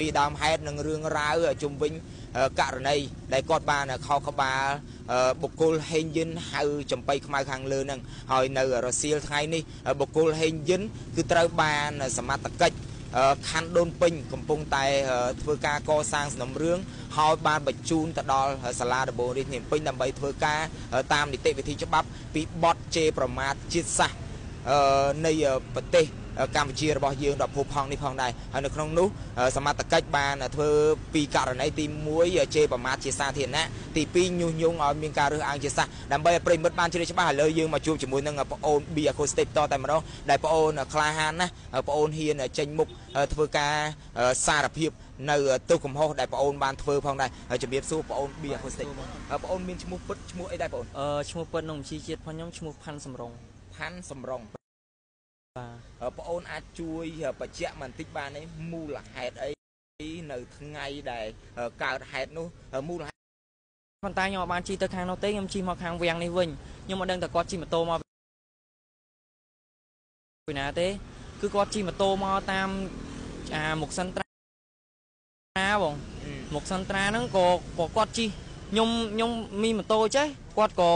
ពីដើមហេតុនិងរឿងរ៉ាវជុំវិញករណីដែលគាត់បានខោក្បាលបុគ្គលហេងយិនហៅចំបៃខ្មៅខាងលើហ្នឹងហើយនៅរសៀលថ្ងៃនេះបុគ្គលហេងយិនគឺត្រូវបានសមត្ថកិច្ចខណ្ឌដូនពេញកំពុងតែធ្វើការកសាងសំណុំរឿងហើយបានបញ្ជូនទៅដល់សាលាដំបងរាជធានីពេញដើម្បីធ្វើការតាមនីតិវិធីច្បាប់ពីបទជេរប្រមាថជាតិសាសន៍នៃប្រទេស កម្ពុជារបស់យើងដល់ភពផងនេះផងដែរហើយនៅក្នុងនោះសមត្ថកិច្ចបានធ្វើពីករណីទី1ជេរប្រមាថជាសាធារណៈទី2ញុះញង់ឲ្យមានការរើសអើងជាសាសដើម្បីឲ្យប្រិមិត្តបានជ្រាបច្បាស់ឥឡូវយើងមកជួបជាមួយនឹងប្អូន B Acoustic តតែម្ដងដែលប្អូនក្លាហានណាប្អូនហ៊ានចេញមុខធ្វើការសារភាពនៅទោសកំហុសដែលបងអូនបានធ្វើផងដែរហើយជំរាបសួរបងអូន B Acoustic បងអូនមានឈ្មោះពិតឈ្មោះអីដែរបងអូនអឺឈ្មោះពិតក្នុងបញ្ជីជាតិផងខ្ញុំឈ្មោះផាន់សំរងផាន់សំរង បាទបងអូនអាចជួយបញ្ជាក់បន្តិចបានទេមូលហេតុអីនៅថ្ងៃដែលកើតហេតុនោះមូលហេតុប៉ុន្តែខ្ញុំអត់បានជិះទៅខាងនោះទេខ្ញុំជិះមកខាងវាំងនេះវិញខ្ញុំអត់ដឹងតែគាត់ជិះម៉ូតូមកពីណាទេ គឺគាត់ជិះម៉ូតូមកតាមអាមុខសិនត្រាបងមុខសិនត្រាហ្នឹងក៏ក៏គាត់ជិះខ្ញុំខ្ញុំមីម៉ូតូចេះគាត់ក៏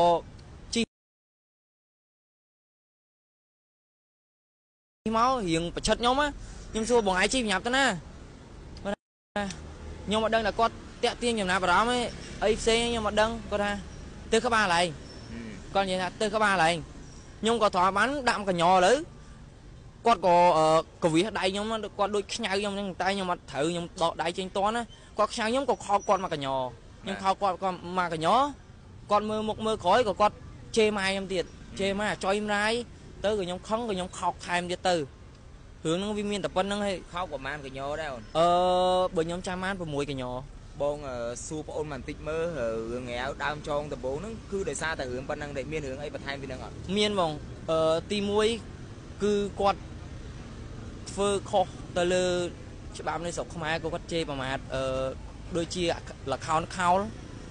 មករៀងប្រឆិតខ្ញុំខ្ញុំសួរបងឯងជីញ៉ាប់ទៅណាខ្ញុំអត់ដឹងថាគាត់តាក់ទាញចំណាប់អារម្មណ៍អីផ្សេងខ្ញុំអត់ដឹងគាត់ថាទៅក្បាលឯងគាត់និយាយថាទៅក្បាលឯងខ្ញុំក៏ត្រង់បានដាក់កញ្ញលើគាត់ក៏កវិសដៃខ្ញុំគាត់ដូចខ្ញៅខ្ញុំហ្នឹងតែខ្ញុំអត់ត្រូវខ្ញុំដកដៃចេញតណាគាត់ខ្ញៅខ្ញុំក៏ខោគាត់មកកញ្ញខ្ញុំខោគាត់គាត់មកកញ្ញគាត់មើលមុខមើលក្រោយក៏គាត់ជេរម៉ែខ្ញុំទៀតជេរម៉ែចុយម្រាយ ទៅក៏ខ្ញុំខឹងក៏ខ្ញុំខោកថែមទៀតទៅរឿងហ្នឹងវាមានតែប៉ុណ្្នឹងហើយខោកប្រហែលកញ្ញោដែរអូនអឺបើខ្ញុំចាំបាន6កញ្ញោបងសួរបងអូនបន្តិចមើលរឿងងាវដើមចងដំបូងហ្នឹងគឺដោយសារតែរឿងប៉ុណ្្នឹងតែមានរឿងអីបន្ថែមពីហ្នឹងអត់មានបងអឺទី1គឺគាត់ធ្វើខុសទៅលើច្បាប់នៃស្រុកខ្មែរក៏គាត់ជេរប្រមាថអឺដូចជាលខោនខោល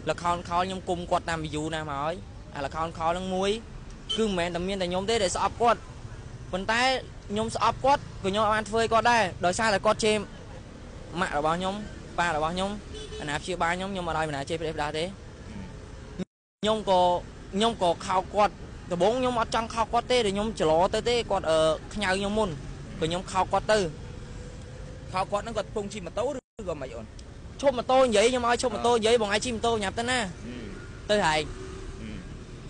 លខោនខោលខ្ញុំគុំគាត់តាម view ណាមកហើយអាលខោនខោលហ្នឹងមួយ គឺមិនមែនតែមានតែខ្ញុំទេដែលស្អប់គាត់ប៉ុន្តែខ្ញុំស្អប់គាត់ក៏ខ្ញុំបានធ្វើឲ្យគាត់ដែរដោយសារតែគាត់ជេរម៉ាក់របស់ខ្ញុំប៉ារបស់ខ្ញុំអាណាព្យាបាលខ្ញុំខ្ញុំអត់ឲ្យអាណាជេរប្រេះផ្ដាស់ទេខ្ញុំក៏ខ្ញុំក៏ខោគាត់ដំបូងខ្ញុំអត់ចង់ខោគាត់ទេតែខ្ញុំច្រឡទៅទេគាត់ខ្ញៅខ្ញុំមុនក៏ខ្ញុំខោគាត់ទៅខោគាត់ហ្នឹងគាត់ពងជិះម៉ូតូឬក៏មិនអូនឈប់ម៉ូតូនិយាយខ្ញុំឲ្យឈប់ម៉ូតូនិយាយបងឯងជិះម៉ូតូញ៉ាប់ទៅណាទៅហែង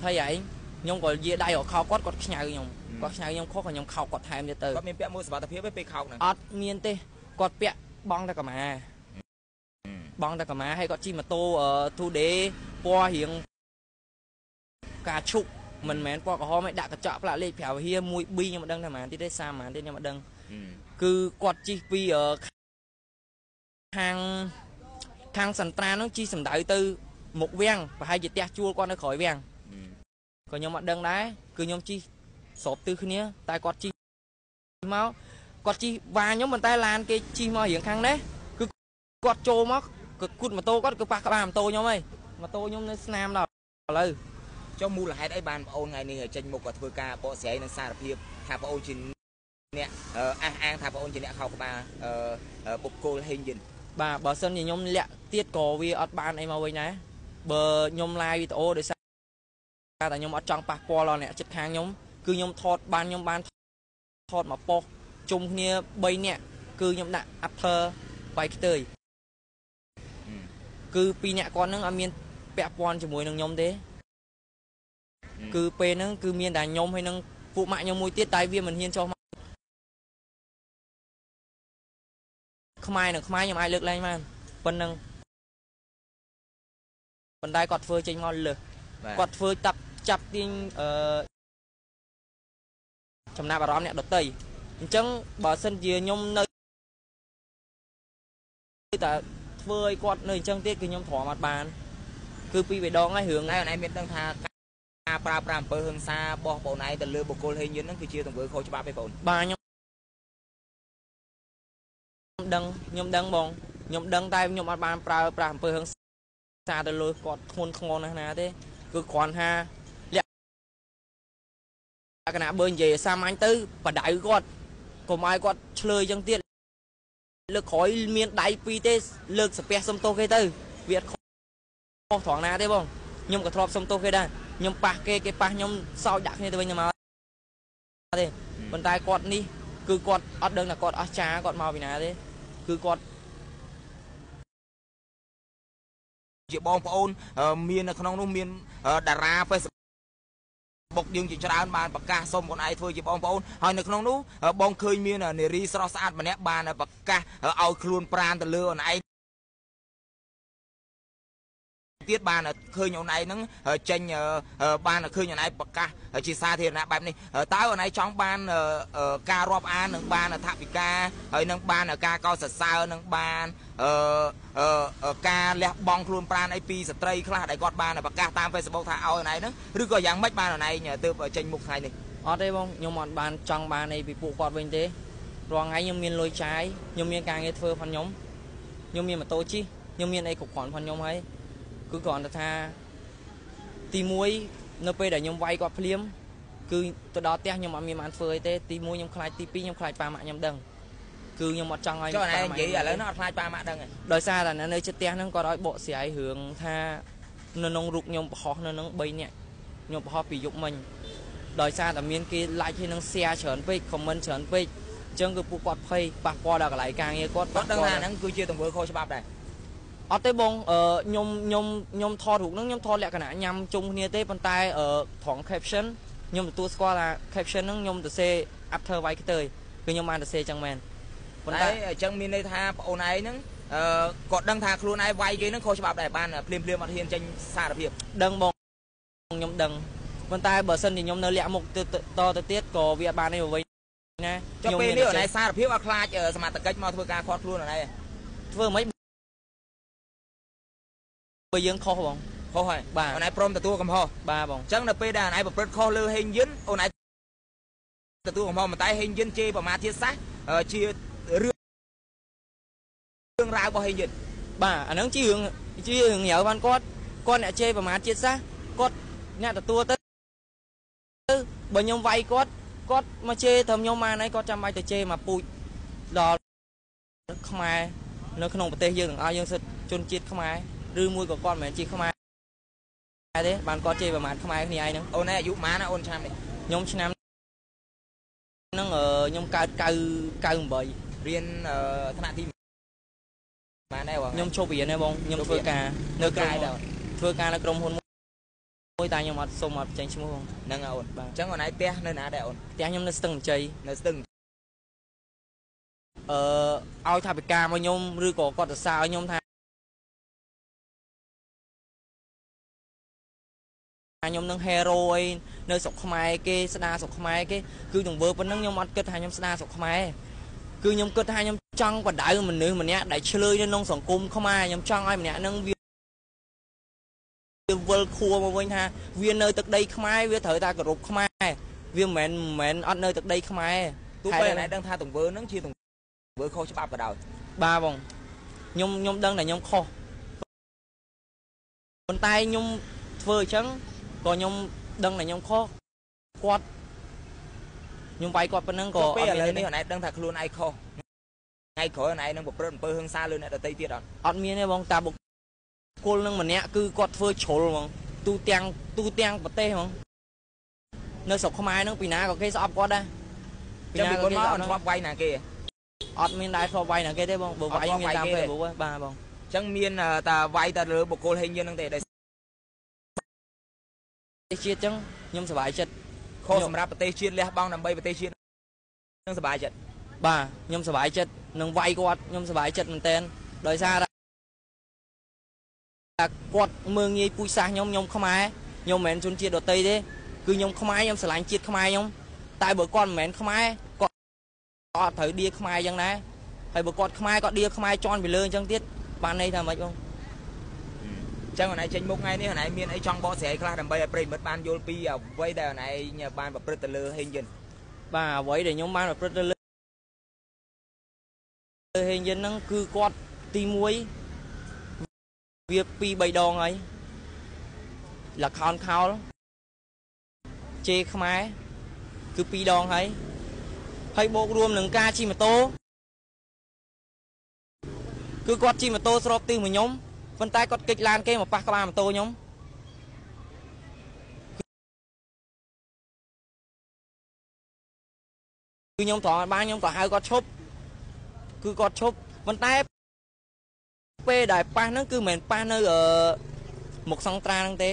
ហើយហែង ខ្ញុំក៏យាដៃរកខោគាត់គាត់ខ្ញៅខ្ញុំគាត់ខ្ញៅខ្ញុំខុសក៏ខ្ញុំខោកគាត់ថែមទៀតទៅគាត់មានពាក់មួកសុវត្ថិភាពទេពេលខោកហ្នឹងអត់មានទេគាត់ពាក់បងតែកម្មាបងតែកម្មាហើយគាត់ជិះម៉ូតូ 2day ពណ៌រៀងការឈុកមិនមែនពណ៌ក្រហមឯដាក់កញ្ចក់ផ្លាកលេខ5វិហា1 B ខ្ញុំមិនដឹងថាប៉ុន្មានទៀតទេ30ប៉ុន្មានទៀតខ្ញុំមិនដឹងគឺគាត់ជិះពីខាងខាងសន្ត្រានោះជិះសំដៅទៅមុខវាំងប្រហែលជាផ្ទះជួលគាត់នៅក្រោយវាំង ក៏ខ្ញុំអត់ដឹងដែរគឺខ្ញុំជិះស្របទិសគ្នា តែគាត់ជិះមកគាត់ជិះវ៉ាខ្ញុំប៉ុន្តែឡានគេជិះមករៀងខាងនេះគឺគាត់ចូលមកគឺគូតម៉ូតូគាត់គឺប៉ះក្បាលម៉ូតូខ្ញុំហីម៉ូតូខ្ញុំនៅស្នាមដល់ឥឡូវចុះមូលហេតុអីបានបងអូនថ្ងៃនេះចេញមុខក៏ធ្វើការបកស្រាយនឹងសារភាពថាបងអូនជាអ្នកអះអាងថាបងអូនជាអ្នកខោក្បាលបុគ្គលហេងយិនបាទបើសិនជាខ្ញុំលាក់ទៀតក៏វាអត់បានអីមកវិញដែរបើខ្ញុំឡាយវីដេអូដោយសារ តែខ្ញុំអត់ចង់ប៉ះពាល់ដល់អ្នកចិត្តខាងខ្ញុំគឺខ្ញុំថតបានខ្ញុំបានថតមកប៉ុសជុំគ្នា3នាក់គឺខ្ញុំដាក់ after បាយខ្ទើយគឺពីរនាក់គាត់នឹងអត់មានពាក់ព័ន្ធជាមួយនឹងខ្ញុំទេគឺពេលហ្នឹងគឺមានតែខ្ញុំហើយនឹងពួកម៉ាក់ខ្ញុំមួយទៀតតែវាមិនហ៊ានចុះមកខ្មែរនឹងខ្មែរខ្ញុំអាចលើកលែងបានប៉ុណ្ណឹងប៉ុន្តែគាត់ធ្វើចេញមកលើសគាត់ធ្វើតាប់ ចាប់ទាញអឺចំណាប់អារម្មណ៍អ្នកដតីអញ្ចឹងបើសិនជាខ្ញុំនៅតែធ្វើឲ្យគាត់នៅអញ្ចឹងទៀតគឺខ្ញុំទ្រាំអត់បាន គឺពីបេដងហើយរឿងឯងឯងមានដឹងថាការប្រើប្រាស់អំពើហិង្សាបោះបងឯងទៅលើបុគ្គលហេងយិនហ្នឹងគឺជាទង្វើខុសច្បាប់ទេបងបាទខ្ញុំដឹងខ្ញុំដឹងបងខ្ញុំដឹងតែខ្ញុំអត់បានប្រើប្រាស់អំពើហិង្សាទៅលើគាត់ធ្ងន់ធ្ងរណាស់ណាទេគឺគ្រាន់ថា លក្ខណៈបើនិយាយសាមញ្ញទៅបដៅគាត់កុំឲ្យគាត់ឆ្លើយចឹងទៀតលើកក្រោយមានដៃពីរទេលើកសាពះសុំទោសគេទៅវាអត់ខុសត្រង់ណាទេបងខ្ញុំក៏ធ្លាប់សុំទោសគេដែរខ្ញុំប៉ះគេគេប៉ះខ្ញុំសោចដាក់គ្នាទៅវិញទៅមកទេប៉ុន្តែគាត់នេះគឺគាត់អត់ដឹងថាគាត់អស់ចាគាត់មកពីណាទេគឺគាត់ជាបងប្អូនអឺមាននៅក្នុងនោះមានអឺតារា Facebook បុកយើងជាច្រើនបានប្រកាសសុំខ្លួនឯងធ្វើជាបងប្អូនហើយនៅក្នុងនោះអឺបងឃើញមាននារីស្រស់ស្អាតម្នាក់បានប្រកាសឲ្យខ្លួនប្រានទៅលើខ្លួនឯង ទៀតបានឃើញអូនឯងហ្នឹងចេញអឺបានឃើញអូនឯងប្រកាសជាសាធារណៈបែបនេះតើអូនឯងចង់បានអឺការរាប់អាននឹងបានថវិកាហើយនឹងបានការកោតសរសើរនឹងបានអឺអឺការលះបង់ខ្លួនប្រាណអីពីស្ត្រីខ្លះដែលគាត់បានប្រកាសតាម Facebook ថាឲ្យអូនឯងហ្នឹងឬក៏យ៉ាងម៉េចបានអូនឯងទើបចេញមុខថ្ងៃនេះអត់ទេបងខ្ញុំអត់បានចង់បានអីពីពួកគាត់វិញទេរាល់ថ្ងៃខ្ញុំមានលុយចាយខ្ញុំមានការងារធ្វើផងខ្ញុំខ្ញុំមានម៉ូតូជិះខ្ញុំមានអីគ្រប់គ្រាន់ផងខ្ញុំហើយ គឺគ្រាន់តែថាទី1នៅពេលដែលខ្ញុំវាយគាត់ភ្លាមគឺទៅដល់ផ្ទះខ្ញុំអត់មានបានធ្វើអីទេទី1ខ្ញុំខ្លាចទី2ខ្ញុំខ្លាចប៉ាម៉ាក់ខ្ញុំដឹងគឺខ្ញុំអត់ចង់ឲ្យចុះណែនិយាយឥឡូវហ្នឹងអត់ខ្លាចប៉ាម៉ាក់ដឹងទេដោយសារតែនៅចិត្តផ្ទះហ្នឹងគាត់ឲ្យបកស្រាយរឿងថានៅក្នុងរូបខ្ញុំបរោះនៅហ្នឹង3នាក់ខ្ញុំបរោះពីយប់មិញដោយសារតែមានគេ like ហើយនឹង share ច្រើនពេក comment ច្រើនពេកអញ្ចឹងគឺពួកគាត់ភ័យប៉ះពាល់ដល់កន្លែងការងារគាត់គាត់ដឹងថាហ្នឹងគឺជាទង្វើខុសច្បាប់ដែរ អត់ទេបងអឺខ្ញុំខ្ញុំខ្ញុំថតរូបហ្នឹងខ្ញុំថតលក្ខណៈញ៉ាំជុំគ្នាទេប៉ុន្តែអឺត្រង់ caption ខ្ញុំទទួលស្គាល់ថា caption ហ្នឹងខ្ញុំទៅសេ after វាយខ្ទើយគឺខ្ញុំបានទៅសេចឹងមែនប៉ុន្តែតែអញ្ចឹងមានន័យថាប្អូនឯងហ្នឹងអឺគាត់ដឹងថាខ្លួនឯងវាយគេហ្នឹងខុសច្បាប់ដែរបានភ្លាមភ្លាមៗអត់ហ៊ានចេញសារភាពដឹងបងខ្ញុំដឹងប៉ុន្តែបើសិនជាខ្ញុំនៅលាក់មុខទៅតទៅទៀតក៏វាអត់បានទេវិញណាចុះពេលនេះអូនឯងសារភាពអត់ខ្លាចសមត្ថកិច្ចមកធ្វើការខាត់ខ្លួនអូនឯងធ្វើមិន បើយើងខុសបងខុសហើយបាទអូនឯងព្រមទទួលកំហុសបាទបងអញ្ចឹងនៅពេលដែលអូនឯងប្រព្រឹត្តខុសលើហេងយិនអូនឯងទទួលកំហុសប៉ុន្តែហេងយិនជេរប្រមាថទៀតសោះអឺជារឿងរឿងរ៉ាវរបស់ហេងយិនបាទអាហ្នឹងជារឿងជារឿងញ៉ៅបានគាត់គាត់អ្នកជេរប្រមាថជាតិសាសគាត់អ្នកទទួលទៅទៅបើខ្ញុំវាយគាត់គាត់មកជេរត្រឹមខ្ញុំបានហើយគាត់ចាំបាច់ទៅជេរមកពូជដល់ខ្មែរនៅក្នុងប្រទេសយើងទាំងអស់យើងសិតជនជាតិខ្មែរ ឬមួយក៏គាត់មិនមែនជាខ្មែរទេបានគាត់ជេរប្រមាថខ្មែរគ្នាឯងហ្នឹងអូនឯងអាយុប៉ុន្មានណាអូនឆ្នាំនេះខ្ញុំឆ្នាំហ្នឹងអឺខ្ញុំកើត9 98រៀនអឺថ្នាក់ទីប៉ុន្មានដែរបងខ្ញុំជប់រៀនទេបងខ្ញុំជប់ធ្វើរៀនការនៅក្រុមកាយដែរធ្វើការនៅក្រុមហ៊ុនមួយតែខ្ញុំអត់សុំអត់ចេញឈ្មោះបងហ្នឹងហើយអូនបាទអញ្ចឹងអូនឯងផ្ទះនៅណាដែរអូនផ្ទះខ្ញុំនៅស្ទឹងមានជ័យនៅស្ទឹងអឺឲ្យថាពិការមកខ្ញុំឬក៏គាត់សរសើរឲ្យខ្ញុំថា ខ្ញុំនឹង hero អីនៅស្រុកខ្មែរគេស្ដារស្រុកខ្មែរគេគឺទង្វើប៉ុណ្ណឹងខ្ញុំអត់គិតថាខ្ញុំស្ដារស្រុកខ្មែរគឺខ្ញុំគិតថាខ្ញុំចង់បដៅមនុស្សម្នាក់ដែលឆ្លើយនៅក្នុងសង្គមខ្មែរខ្ញុំចង់ឲ្យម្នាក់ហ្នឹងវាវាវិលខួរមកវិញថាវានៅទឹកដីខ្មែរវាត្រូវតែគោរពខ្មែរវាមិនមែនមិនមែនអត់នៅទឹកដីខ្មែរទោះបីអូនឯងដឹងថាទង្វើហ្នឹងជាទង្វើខុសច្បាប់ក៏ដោយបាទបងខ្ញុំខ្ញុំដឹងតែខ្ញុំខុសប៉ុន្តែខ្ញុំធ្វើអញ្ចឹង ក៏ខ្ញុំដឹងតែខ្ញុំខុសគាត់ខ្ញុំវាយគាត់ប៉ុណ្ណឹងក៏ក៏ពេលឥអត់ឡូវមាននេះទេអូនឯងដឹងថាខ្លួនឯងខុសថ្ងៃក្រោយអូនឯងនឹងប្រព្រឹត្តអំពើហិង្សាលើអ្នកដទៃទៀតអត់អត់មានទេបងតាបុគ្គលនឹងម្នាក់គឺគាត់ធ្វើជ្រុលហ្មងទូទាំងទូទាំងប្រទេសហ្មងនៅស្រុកខ្មែរហ្នឹងពីណាក៏គេស្អប់គាត់ដែរចាំពីក៏គាត់មកអូនស្ធ្លាប់វាយណាគេអអត់មានដែរធ្លាប់វាយណាគេទេបងបើវាយអត់ធ្លាប់មានតាមវាយគេទេ Facebook ហ្នឹងបាទបងញ្ចឹងមានតែវាយតែលើបុគ្គលហេងយិនហ្នឹងទេដែលប្រទេស ជាតិអញ្ចឹងខ្ញុំសប្បាយចិត្តខុសសម្រាប់ប្រទេសជាតិលះបង់ដើម្បីប្រទេសជាតិនឹងសប្បាយចិត្តបាទខ្ញុំសប្បាយចិត្តនឹងវាយគាត់ខ្ញុំសប្បាយចិត្តមែនតើដោយសារតែគាត់មើងងាយពូជសាសន៍ខ្ញុំខ្ញុំខ្មែរខ្ញុំមិនមែនជនជាតិដទៃទេគឺខ្ញុំខ្មែរខ្ញុំស្រឡាញ់ជាតិខ្មែរខ្ញុំតែបើគាត់មិនមែនខ្មែរគាត់អត់ត្រូវដៀខ្មែរអញ្ចឹងដែរហើយបើគាត់ខ្មែរគាត់ដៀខ្មែរជន់ពីលើអញ្ចឹងទៀតបានន័យថាម៉េចបងអញ្ចឹងអូនឯងចេញមុខថ្ងៃនេះអូនឯងមានអីចង់បកស្រាយខ្លះដើម្បីឲ្យប្រិយមិត្តបានយល់ពីអ្វីដែលអូនឯងបានប្រព្រឹត្តទៅលើហេងយិនបាទអ្វីដែលខ្ញុំបានប្រព្រឹត្តទៅលើហេងយិនហ្នឹងគឺគាត់ទី1វា2 3ដងហើយលខោនខោលជេរខ្មែរគឺ2ដងហើយហើយបូករួមនឹងការជិះម៉ូតូគឺគាត់ជិះម៉ូតូស្របទិសមកខ្ញុំ ប៉ុន្តែគាត់គេចឡានគេមកប៉ះក្បាលម៉ូតូខ្ញុំគឺខ្ញុំត្រង់ឲ្យបានខ្ញុំក៏ហៅគាត់ឈប់គឺគាត់ឈប់ប៉ុន្តែពេលដែលប៉ះហ្នឹងគឺមិនមែនប៉ះនៅអឺមុខសង្ត្រាហ្នឹងទេ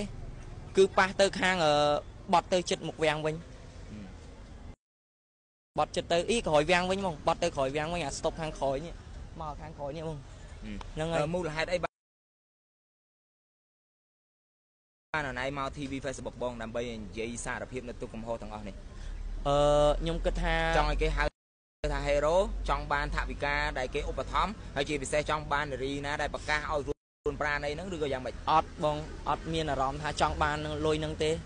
គឺប៉ះទៅខាងអឺបត់ទៅចិត្តមុខវាំងវិញបត់ចិត្តទៅអីក្រោយវាំងវិញហ្មងបត់ទៅក្រោយវាំងវិញអាស្តុបខាងក្រោយនេះមកខាងក្រោយនេះហ្មងហ្នឹងហើយមូលហេតុអី បានបានអនឡាញមក TV Facebook បងដើម្បីនិយាយសារភាពនៅទុកកំហុសទាំងអស់នេះអឺខ្ញុំគិតថាចង់ឲ្យគេហៅថា hero ចង់បានថវិកាដែលគេឧបត្ថម្ភហើយជាពិសេសចង់បាននារីណាដែលប្រកាសឲ្យខ្លួនប្រាណីហ្នឹងឬក៏យ៉ាងម៉េចអត់បងអត់មានអារម្មណ៍ថាចង់បាននឹងលុយនឹងទេគឺ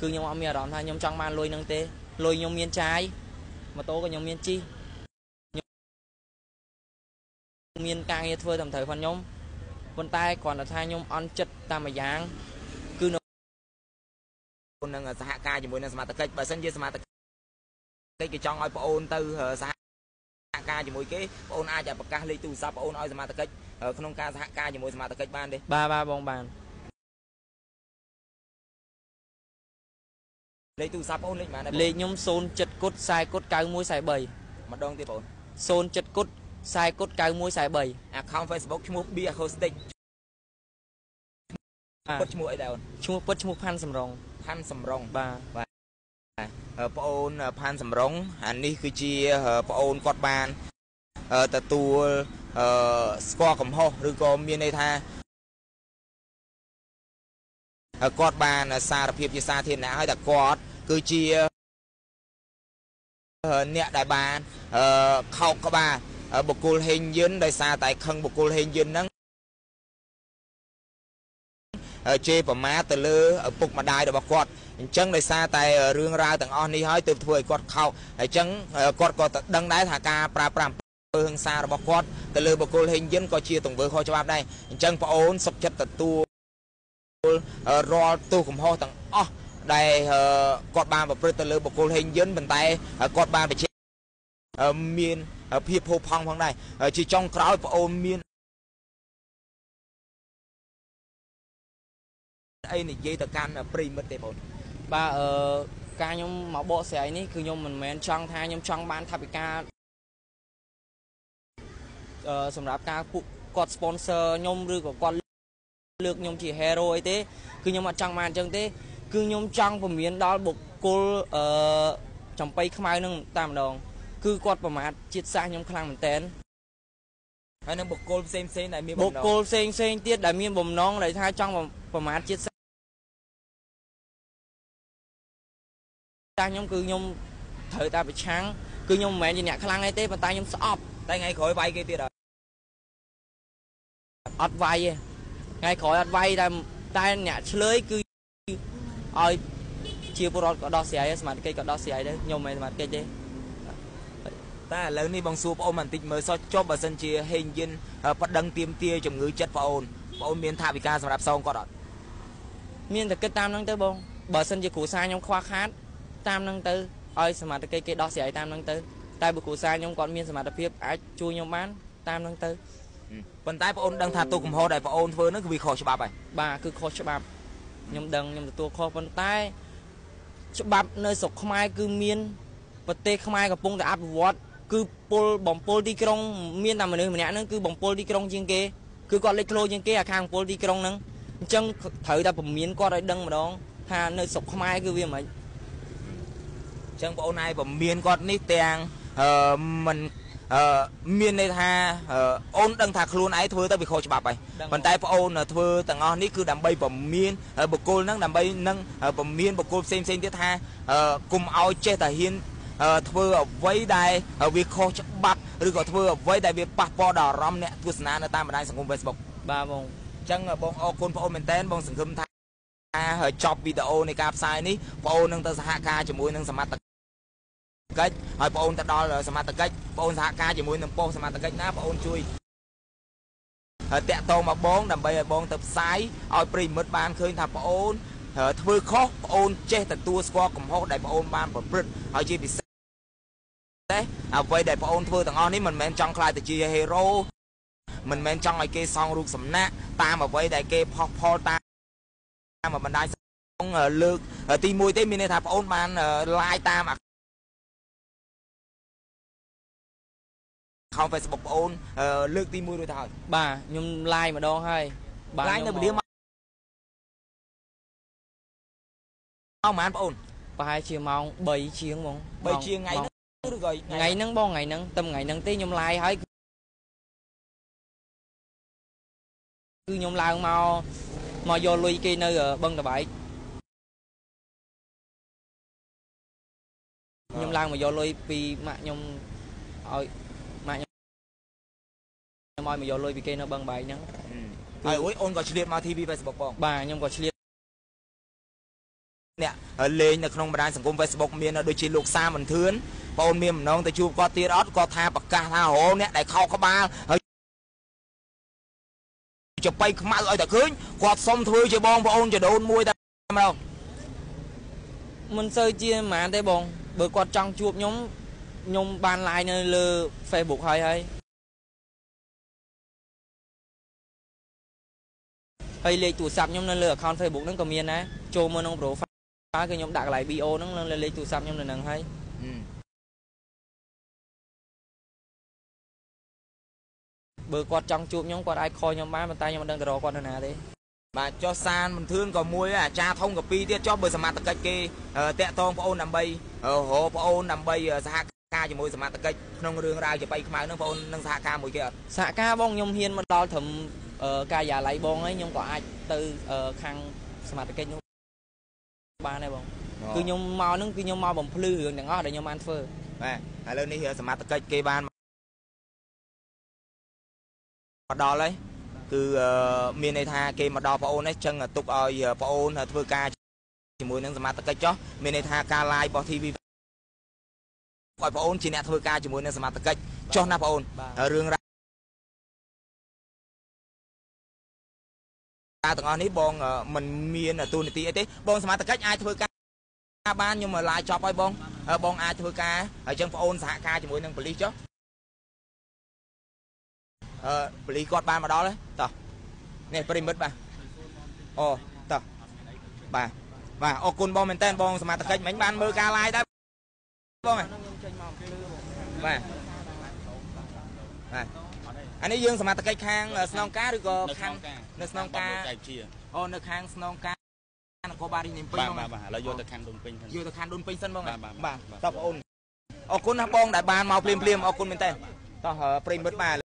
ខ្ញុំអត់មានអារម្មណ៍ថាខ្ញុំចង់បានលុយនឹងទេលុយខ្ញុំមានចាយម៉ូតូក៏ខ្ញុំមានជិះខ្ញុំមានការងារធ្វើតាមត្រូវផងខ្ញុំប៉ុន្តែគ្រាន់តែថាខ្ញុំអន់ចិត្តតាមមួយយ៉ាងគឺនៅ នឹងសហការជាមួយនឹងសមាជិកបើសិនជាសមាជិកគេចង់ឲ្យប្អូនទៅសហការជាមួយគេប្អូនអាចប្រកាសលេខទូរស័ព្ទប្អូនឲ្យសមាជិកក្នុងការសហការជាមួយសមាជិកបានទេបាទបាទបងបានលេខទូរស័ព្ទប្អូនលេខប៉ុន្មានដែរលេខខ្ញុំ07គុត40គុត9143ម្ដងទៀតបង07គុត40គុត9143 account Facebook ឈ្មោះ B Acoustic ពុតឈ្មោះអីដែរអូនឈ្មោះពិតឈ្មោះផាន់សំរង ផាន់សំរងបាទប្អូនផាន់សំរងអានេះគឺជាប្អូនគាត់បានទទួលស្គាល់កំហុសឬក៏មានន័យថាគាត់បានសារភាពជាសាធារណៈហើយតែគាត់គឺជាអ្នកដែលបានខោកក្បាលបុគ្គលហេងយិនដោយសារតែខឹងបុគ្គលហេងយិនហ្នឹង ជេរប្រមាថទៅលើឪពុកម្ដាយរបស់គាត់អញ្ចឹងដោយសារតែរឿងរ៉ាវទាំងអស់នេះហើយទើបធ្វើឲ្យគាត់ខោកហើយអញ្ចឹងគាត់ក៏ដឹងដែរថាការប្រើប្រាស់អំពើហិង្សារបស់គាត់ទៅលើបុគ្គលហេងយិនក៏ជាទង្វើខុសច្បាប់ដែរអញ្ចឹងប្អូនសុខចិត្តទទួលរាល់ទោសកំហុសទាំងអស់ដែលគាត់បានប្រព្រឹត្តទៅលើបុគ្គលហេងយិនប៉ុន្តែគាត់បានបញ្ជាក់មានភាពផូរផង់ផងដែរជាចុងក្រោយប្អូនមាន អីនិយាយទៅកាន់ប្រិមិត្តទេបងបាទអឺការខ្ញុំមកបកស្រាយនេះគឺខ្ញុំមិនមែនចង់ថាខ្ញុំចង់បានថវិកាអឺសម្រាប់ការពួកគាត់ sponsor ខ្ញុំឬក៏គាត់លើកខ្ញុំជា hero អីទេគឺខ្ញុំអត់ចង់បានអញ្ចឹងទេ គឺខ្ញុំចង់ពមៀនដល់បុគ្គលអឺចំបៃខ្មៅនឹងតែម្ដង គឺគាត់ប្រមាថជាតិសាសន៍ខ្ញុំខ្លាំងមែនតើហើយនឹងបុគ្គលផ្សេងផ្សេងដែលមានបុគ្គលផ្សេងផ្សេងទៀតដែលមានបំណងដែលថាចង់ប្រមាថជាតិ សាសន៍ខ្ញុំគឺខ្ញុំត្រូវតែប្រឆាំងគឺខ្ញុំមិនមែនជាអ្នកខ្លាំងអីទេប៉ុន្តែខ្ញុំស្អប់តែថ្ងៃក្រោយវាយគេទៀតអត់អត់វាយទេថ្ងៃក្រោយអត់វាយតែតែអ្នកឆ្លើយគឺឲ្យជាពលរដ្ឋក៏ដោះស្រាយសមាជិកក៏ដោះស្រាយដែរខ្ញុំមិនមែនសមាជិកទេតែឥឡូវនេះបងសួរបងអូនបន្តិចមើលសោះចុះបើសិនជាហេងយិនប៉ដឹងទៀមទាជំងឺចិត្តបងអូនបងអូនមានថាវិការសម្រាប់សងគាត់អត់មានតែគិតតាមហ្នឹងទៅបងបើសិនជាគ្រូសាខ្ញុំខ្វះខាត តាមហ្នឹងទៅឲ្យសមាជិកគេដោះស្រាយតាមហ្នឹងទៅតែបើគ្រូសាខ្ញុំគាត់មានសមត្ថភាពអាចជួយខ្ញុំបានតាមហ្នឹងទៅប៉ុន្តែបងអូនដឹងថាទូកំហុសដែលបងអូនធ្វើហ្នឹងគឺវាខុសច្បាប់ហើយបាទគឺខុសច្បាប់ខ្ញុំដឹងខ្ញុំទទួលខុសប៉ុន្តែច្បាប់នៅស្រុកខ្មែរគឺមានប្រទេសខ្មែរកំពុងតែអភិវឌ្ឍគឺពលបំពល់ទីក្រុងមានតែមនុស្សម្នាក់ហ្នឹងគឺបំពល់ទីក្រុងជាងគេគឺគាត់លេចធ្លោជាងគេអាខាងបំពល់ទីក្រុងហ្នឹងអញ្ចឹងត្រូវតែពមៀនគាត់ឲ្យដឹងម្ដងថានៅស្រុកខ្មែរគឺវាមិន អញ្ចឹងបងអូនឯងពមៀនគាត់នេះទាំងអឺមិនអឺមានន័យថាអូនដឹងថាខ្លួនឯងធ្វើទៅវាខុសច្បាប់ហើយប៉ុន្តែបងអូនធ្វើទាំងអស់នេះគឺដើម្បីពមៀនបុគ្គលហ្នឹងដើម្បីនឹងពមៀនបុគ្គលផ្សេងផ្សេងទៀតថាគុំឲ្យចេះតែហ៊ានធ្វើអ្វីដែលវាខុសច្បាប់ឬក៏ធ្វើអ្វីដែលវាប៉ះពាល់ដល់អារម្មណ៍អ្នកទស្សនានៅតាមបណ្ដាញសង្គម Facebook បាទបងអញ្ចឹងបងអរគុណបងអូនមែនតើបងសង្ឃឹមថាចប់វីដេអូនៃការផ្សាយនេះបងអូននឹងទៅសហការជាមួយនឹងសមត្ថ កិច្ចហើយបងអូនទៅដល់សមត្ថកិច្ចបងអូនសហការជាមួយនឹងប៉ុស្តិ៍សមត្ថកិច្ចណាបងអូនជួយហើយតាក់ទងមកបងដើម្បីឲ្យបងទៅផ្សាយឲ្យប្រិមិត្តបានឃើញថាបងអូនធ្វើខុសបងអូនចេះទទួលស្គាល់កំហុសដែលបងអូនបានប្រព្រឹត្តហើយជាពិសេសអ្វីដែលបងអូនធ្វើទាំងអស់នេះមិនមែនចង់ខ្លាចទៅជាហេរ៉ូមិនមែនចង់ឲ្យគេសង់រូបសំណាក់តាមអ្វីដែលគេផុសផុលតាមតាមបណ្ដាញសង្គមលើកទី1ទេមានន័យថាបងអូនបាន live តាម account Facebook បងអូនលើកទី1រួចទៅហើយបាទខ្ញុំ live ម្ដងហើយ live នៅពលាម៉ោងម៉ោងប៉ុន្មានបងអូនប្រហែលជាម៉ោង3ជាងហ្មង3ជាងថ្ងៃហ្នឹងឬក៏ថ្ងៃហ្នឹងបងថ្ងៃហ្នឹងតែថ្ងៃហ្នឹងទេខ្ញុំ live ហើយគឺខ្ញុំឡើងមកមកយកលុយគេនៅបឹងតបែកខ្ញុំឡើងមកយកលុយពីម៉ាក់ខ្ញុំឲ្យម៉ាក់ខ្ញុំ ឲ្យមកយកលុយពីគេនៅបឹងបែកហ្នឹងហើយអូយអូនក៏ឆ្លៀតមក TV Facebook បងបាទខ្ញុំក៏ឆ្លៀតអ្នកលេងនៅក្នុងបណ្ដាញសង្គម Facebook មានដូចជាលោកសាមន្ទឿនបងអូនមានបំណងទៅជួបគាត់ទៀតអត់គាត់ថាប្រកាសថារោអ្នកដែលខោក្បាលហើយចបៃខ្មៅឲ្យតែឃើញគាត់សុំធ្វើជាបងប្អូនចដូនមួយតែម្ដងមិនសូវជាហ្មងទេបង បើគាត់ចង់ជួបខ្ញុំខ្ញុំបាន live នៅលើ Facebook ហើយហើយ ហើយលេខទូរស័ព្ទខ្ញុំនៅលើ account Facebook ហ្នឹងក៏មានដែរចូលមកក្នុង profile គឺខ្ញុំដាក់កន្លែង BO ហ្នឹងនៅលើលេខទូរស័ព្ទខ្ញុំនៅហ្នឹងហើយបើគាត់ចង់ជួបខ្ញុំគាត់អាចខលខ្ញុំបានប៉ុន្តែខ្ញុំមិនដឹងទៅរកគាត់នៅណាទេបាទចុះសានមន្ទឿនក៏មួយអាចារ្យធំក៏ពីរទៀតចុះបើសមត្ថកិច្ចគេតាក់តងបងអូនដើម្បីរកបងអូនដើម្បីសហ ការជាមួយសមត្ថកិច្ចក្នុងរឿងរ៉ាវចបៃខ្មៅហ្នឹងបងអូននឹងសហការមួយគេអត់សហការបងខ្ញុំហ៊ានមកដល់ត្រឹមការិយាល័យបងហើយខ្ញុំក៏អាចទៅខាងសមត្ថកិច្ចនោះបានដែរបងគឺខ្ញុំមកហ្នឹងគឺខ្ញុំមកបំភ្លឺរឿងទាំងអស់ដែលខ្ញុំបានធ្វើបាទឥឡូវនេះសមត្ថកិច្ចគេបានមកដល់ហើយគឺមានន័យថាគេមកដល់បងអូននេះចឹងទុកឲ្យបងអូនធ្វើការជាមួយនឹងសមត្ថកិច្ចចុះមានន័យថាការ live របស់ TV ឲ្យបងអូនជាអ្នកធ្វើការជាមួយនឹងសមត្ថកិច្ចចុះណាបងអូនរឿងរ៉ាវទាំងអស់នេះបងមិនមានទូនាទីអីទេបងសមត្ថកិច្ចអាចធ្វើការបានខ្ញុំឡាយចប់ហើយបងបងអាចធ្វើការហើយចឹងបងអូនសហការជាមួយនឹងប៉ូលីសចុះអឺប៉ូលីសគាត់បានមកដល់ហើយតោះនេះប្រិមិត្តបាទអូតោះបាទបាទអរគុណបងមែនតើបងសមត្ថកិច្ចមិញបានមើលការ live ដែរ បងខ្ញុំចេញមកភ្លឺបាទបាទអានេះយើងសមត្ថកិច្ចខាងស្នងការឬក៏ខាងនៅស្នងការអូនៅខាងស្នងការនគរបាលរាជធានីពេញបាទបាទបាទឥឡូវយកទៅខណ្ឌដូនពេញសិនយកទៅខណ្ឌដូនពេញសិនបងបាទបាទបាទតោះបងអូនអរគុណណាបងដែលបានមកភ្លាមភ្លាមអរគុណមែនតើតោះប្រិមិត្តបាទ